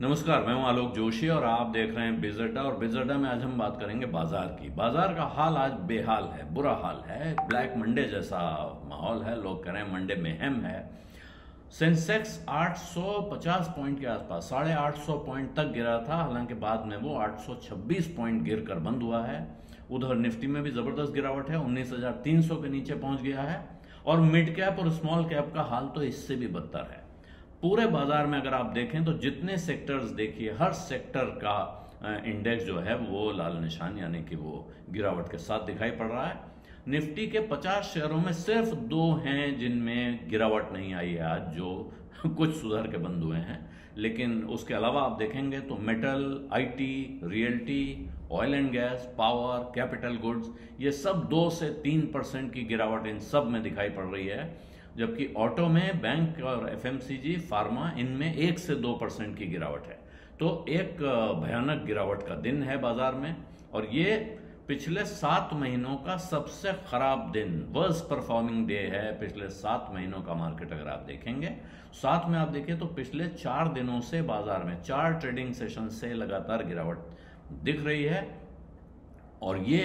नमस्कार मैं हूँ आलोक जोशी और आप देख रहे हैं बिजर्डा और बिजर्डा में आज हम बात करेंगे बाज़ार की। बाज़ार का हाल आज बेहाल है बुरा हाल है ब्लैक मंडे जैसा माहौल है लोग कह रहे हैं मंडे में हेम है सेंसेक्स 850 पॉइंट के आसपास साढ़े आठ पॉइंट तक गिरा था हालाँकि बाद में वो 826 पॉइंट गिर कर बंद हुआ है। उधर निफ्टी में भी ज़बरदस्त गिरावट है 19,300 के नीचे पहुँच गया है। और मिड कैप और स्मॉल कैप का हाल तो इससे भी बदतर है। पूरे बाज़ार में अगर आप देखें तो जितने सेक्टर्स देखिए, हर सेक्टर का इंडेक्स जो है वो लाल निशान, यानी कि वो गिरावट के साथ दिखाई पड़ रहा है। निफ्टी के 50 शेयरों में सिर्फ़ दो हैं जिनमें गिरावट नहीं आई है आज, जो कुछ सुधर के बंद हुए हैं। लेकिन उसके अलावा आप देखेंगे तो metal, IT, realty, oil and gas, power, capital goods, ये सब दो से तीन परसेंट की गिरावट इन सब में दिखाई पड़ रही है। जबकि ऑटो में बैंक और एफएमसीजी फार्मा इनमें एक से दो परसेंट की गिरावट है। तो एक भयानक गिरावट का दिन है बाज़ार में और ये पिछले सात महीनों का सबसे खराब दिन वर्स परफॉर्मिंग डे है पिछले सात महीनों का मार्केट अगर आप देखेंगे। साथ में आप देखिए तो पिछले चार दिनों से बाज़ार में चार ट्रेडिंग सेशन से लगातार गिरावट दिख रही है और ये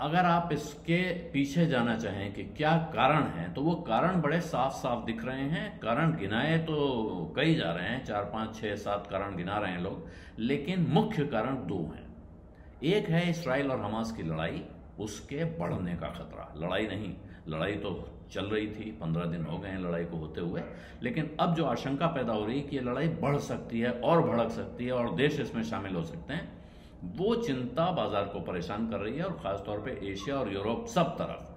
अगर आप इसके पीछे जाना चाहें कि क्या कारण है तो वो कारण बड़े साफ़ साफ़ दिख रहे हैं। कारण गिनाए तो कई जा रहे हैं, चार, पाँच, छह, सात कारण गिना रहे हैं लोग, लेकिन मुख्य कारण दो हैं। एक है इसराइल और हमास की लड़ाई, उसके बढ़ने का खतरा। लड़ाई नहीं, लड़ाई तो चल रही थी, पंद्रह दिन हो गए हैं लड़ाई को होते हुए, लेकिन अब जो आशंका पैदा हो रही है कि ये लड़ाई बढ़ सकती है, और भड़क सकती है, और देश इसमें शामिल हो सकते हैं वो चिंता बाज़ार को परेशान कर रही है और ख़ासतौर पे एशिया और यूरोप सब तरफ़।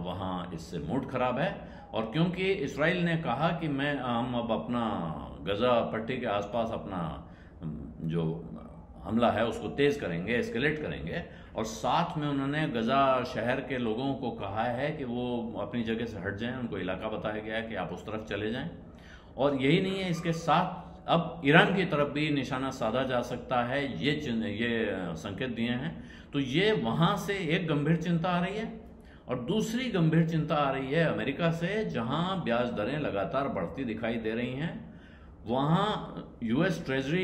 वहाँ इससे मूड खराब है और क्योंकि इसराइल ने कहा कि मैं, हम अब अपना गजा पट्टी के आसपास अपना जो हमला है उसको तेज़ करेंगे, एस्केलेट करेंगे और साथ में उन्होंने गजा शहर के लोगों को कहा है कि वो अपनी जगह से हट जाएँ, उनको इलाका बताया गया है कि आप उस तरफ़ चले जाएँ। और यही नहीं है, इसके साथ अब ईरान की तरफ़ भी निशाना साधा जा सकता है, ये ये संकेत दिए हैं। तो ये वहाँ से एक गंभीर चिंता आ रही है और दूसरी गंभीर चिंता आ रही है अमेरिका से, जहाँ ब्याज दरें लगातार बढ़ती दिखाई दे रही हैं। वहाँ यूएस ट्रेजरी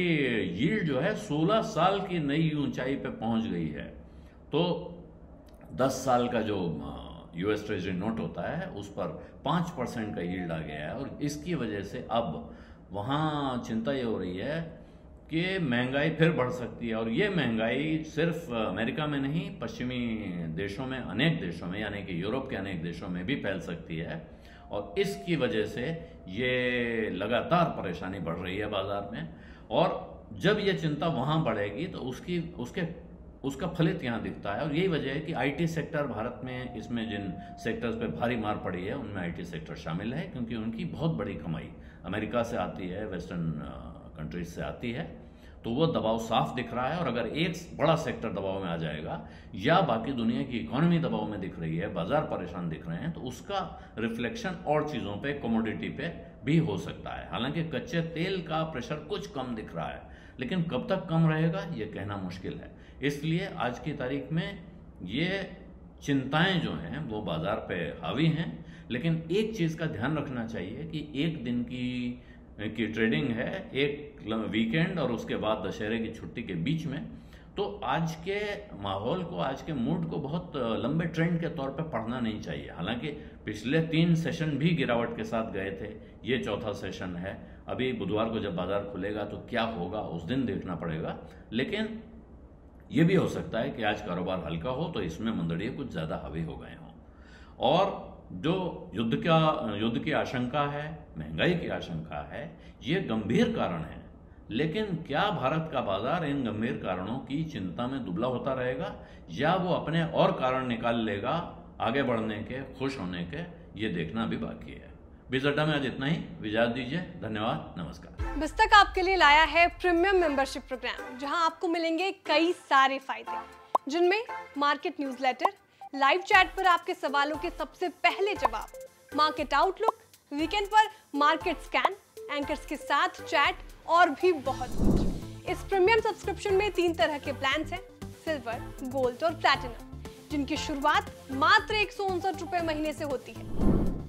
यील्ड जो है 16 साल की नई ऊंचाई पे पहुँच गई है। तो 10 साल का जो यूएस ट्रेजरी नोट होता है, उस पर 5 परसेंट का यील्ड आ गया है और इसकी वजह से अब वहाँ चिंता ये हो रही है कि महँगाई फिर बढ़ सकती है। और ये महँगाई सिर्फ़ अमेरिका में नहीं, पश्चिमी देशों में, अनेक देशों में, यानी कि यूरोप के अनेक देशों में भी फैल सकती है। और इसकी वजह से ये लगातार परेशानी बढ़ रही है बाज़ार में। और जब ये चिंता वहाँ बढ़ेगी तो उसकी, उसके, उसका फलित यहाँ दिखता है। और यही वजह है कि आईटी सेक्टर भारत में, इसमें जिन सेक्टर्स पे भारी मार पड़ी है, उनमें आईटी सेक्टर शामिल है, क्योंकि उनकी बहुत बड़ी कमाई अमेरिका से आती है, वेस्टर्न कंट्रीज़ से आती है तो वो दबाव साफ़ दिख रहा है और अगर एक बड़ा सेक्टर दबाव में आ जाएगा या बाकी दुनिया की इकोनॉमी दबाव में दिख रही है, बाज़ार परेशान दिख रहे हैं तो उसका रिफ्लेक्शन और चीज़ों पे कमोडिटी पे भी हो सकता है। हालाँकि कच्चे तेल का प्रेशर कुछ कम दिख रहा है, लेकिन कब तक कम रहेगा, ये कहना मुश्किल है। इसलिए आज की तारीख में ये चिंताएँ जो हैं, वो बाज़ार पे हावी हैं लेकिन एक चीज़ का ध्यान रखना चाहिए कि एक दिन की की ट्रेडिंग है, एक वीकेंड और उसके बाद दशहरे की छुट्टी के बीच में। तो आज के माहौल को, आज के मूड को बहुत लंबे ट्रेंड के तौर पे पढ़ना नहीं चाहिए। हालाँकि पिछले तीन सेशन भी गिरावट के साथ गए थे, ये चौथा सेशन है। अभी बुधवार को जब बाज़ार खुलेगा तो क्या होगा, उस दिन देखना पड़ेगा। लेकिन ये भी हो सकता है कि आज कारोबार हल्का हो तो इसमें मंदड़िए कुछ ज़्यादा हावी हो गए हों। और जो युद्ध का युद्ध की आशंका है महँगाई की आशंका है ये गंभीर कारण है। लेकिन क्या भारत का बाज़ार इन गंभीर कारणों की चिंता में दुबला होता रहेगा? या वो अपने और कारण निकाल लेगा आगे बढ़ने के खुश होने के? ये देखना भी बाकी है। बिजडा में आज इतना ही। विजा दीजिए। धन्यवाद। नमस्कार। बिस्तक आपके लिए लाया है प्रीमियम मेंबरशिप प्रोग्राम जहाँ आपको मिलेंगे कई सारे फ़ायदे जिनमें मार्केट न्यूज़लेटर, लाइव चैट पर आपके सवालों के सबसे पहले जवाब। मार्केट आउटलुक वीकेंड पर मार्केट स्कैन एंकर्स के साथ चैट और भी बहुत कुछ। इस प्रीमियम सब्सक्रिप्शन में तीन तरह के प्लान हैं सिल्वर गोल्ड और प्लैटिनम जिनकी शुरुआत मात्र एक सौ महीने से होती है।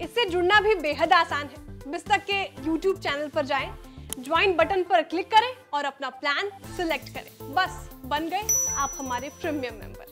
इससे जुड़ना भी बेहद आसान है। बिस्तक के यूट्यूब चैनल पर जाएँ ज्वाइन बटन पर क्लिक करें और अपना प्लान सिलेक्ट करें। बस, बन गए आप हमारे प्रीमियम मेंबर